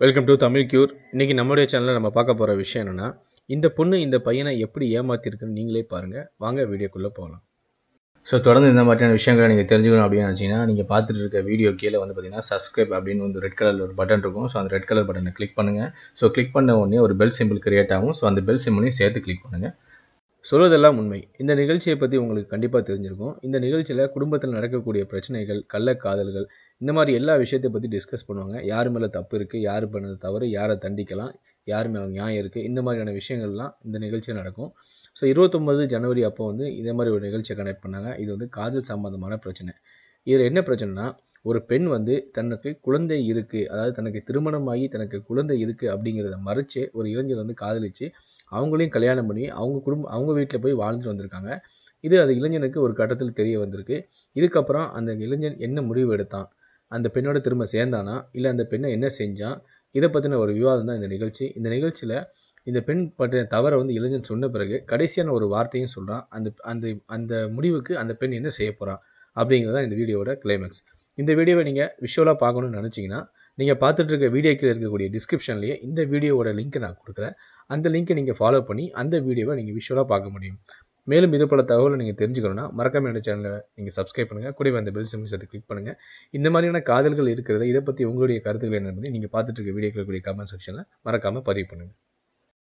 Welcome to Tamil cure இன்னைக்கு நம்மளுடைய சேனலில் நம்ம பார்க்க போகிற விஷயம் என்னன்னா இந்த பொண்ணு இந்த பையனை எப்படி ஏமாத்திருக்குன்னு நீங்களே பாருங்கள் வாங்க வீடியோக்குள்ளே போகலாம். ஸோ தொடர்ந்து இந்த மாதிரியான விஷயங்களை நீங்கள் தெரிஞ்சுக்கணும் அப்படின்னு நினச்சிங்கன்னா நீங்கள் பார்த்துட்டு இருக்க வீடியோ கீழே வந்து பார்த்தீங்கன்னா சப்ஸ்கிரைப் அப்படின்னு வந்து ரெட் கலரில் ஒரு பட்டன் இருக்கும். ஸோ அந்த ரெட் கலர் பட்டனை கிளிக் பண்ணுங்கள் ஸோ கிளிக் பண்ண உடனே ஒரு பெல் சிம்பிள் கிரியேட் ஆகும். ஸோ அந்த பெல் சிம்பிளையும் சேர்த்து கிளிக் பண்ணுங்கள் சொல்வதெல்லாம் உண்மை. இந்த நிகழ்ச்சியை பற்றி உங்களுக்கு கண்டிப்பாக தெரிஞ்சிருக்கும். இந்த நிகழ்ச்சியில் குடும்பத்தில் நடக்கக்கூடிய பிரச்சனைகள் கள்ளக்காதல்கள் இந்த மாதிரி எல்லா விஷயத்தை பற்றி டிஸ்கஸ் பண்ணுவாங்க. யார் மேலே தப்பு இருக்குது யார் பண்ணது தவறு யாரை தண்டிக்கலாம் யார் மேலே நியாயம் இருக்குது இந்த மாதிரியான விஷயங்கள்லாம் இந்த நிகழ்ச்சியில் நடக்கும். ஸோ இருபத்தொம்பது ஜனவரி அப்போ வந்து இதே மாதிரி ஒரு நிகழ்ச்சியை கனெக்ட் பண்ணாங்க. இது வந்து காதல் சம்பந்தமான பிரச்சனை. இதில் என்ன பிரச்சனைனா ஒரு பெண் வந்து தனக்கு குழந்தை இருக்குது அதாவது தனக்கு திருமணமாகி தனக்கு குழந்தை இருக்குது அப்படிங்கிறத மறைச்சு ஒரு இளைஞர் வந்து காதலிச்சு அவங்களையும் கல்யாணம் பண்ணி அவங்க குடும்பம் அவங்க வீட்டில் போய் வாழ்ந்துட்டு வந்திருக்காங்க. இது அந்த இளைஞனுக்கு ஒரு கட்டத்தில் தெரிய வந்திருக்கு. இதுக்கப்புறம் அந்த இளைஞன் என்ன முடிவு எடுத்தான்? அந்த பெண்ணோட திரும்ப சேர்ந்தானா? இல்லை அந்த பெண்ணை என்ன செஞ்சான்? இதை பற்றின ஒரு விவாதம் தான் இந்த நிகழ்ச்சி. இந்த நிகழ்ச்சியில் இந்த பெண் பற்றின தவறை வந்து இளைஞன் சொன்ன பிறகு கடைசியான ஒரு வார்த்தையும் சொல்கிறான் அந்த அந்த அந்த முடிவுக்கு அந்த பெண் என்ன செய்ய போகிறான் அப்படிங்கிறது தான் இந்த வீடியோவோட கிளைமேக்ஸ் இந்த வீடியோவை நீங்கள் விஷுவலாக பார்க்கணும்னு நினச்சிங்கன்னா நீங்கள் பார்த்துட்டு இருக்க வீடியோக்கு இருக்கக்கூடிய டிஸ்கிரிப்ஷன்லேயே இந்த வீடியோவோட லிங்க்கை நான் கொடுக்குறேன். அந்த லிங்க்கை நீங்கள் ஃபாலோ பண்ணி அந்த வீடியோவை நீங்கள் விஷுவலாக பார்க்க முடியும். மேலும் இது போல் தகவலை நீங்கள் தெரிஞ்சுக்கணும்னா மறக்காம என்னோட சேனலை நீங்கள் சப்ஸ்கிரைப் பண்ணுங்கள் கூடவே அந்த பெல் சிம்ஸ் அதை கிளிக் பண்ணுங்கள் இந்த மாதிரியான காதல்கள் இருக்கிறது இதை பற்றி உங்களுடைய கருத்துக்கள் என்ன நீங்கள் பார்த்துட்டு இருக்க வீடியோக்கள் கூடிய கமெண்ட் செக்ஷனில் மறக்காமல் பதிவு பண்ணுங்கள்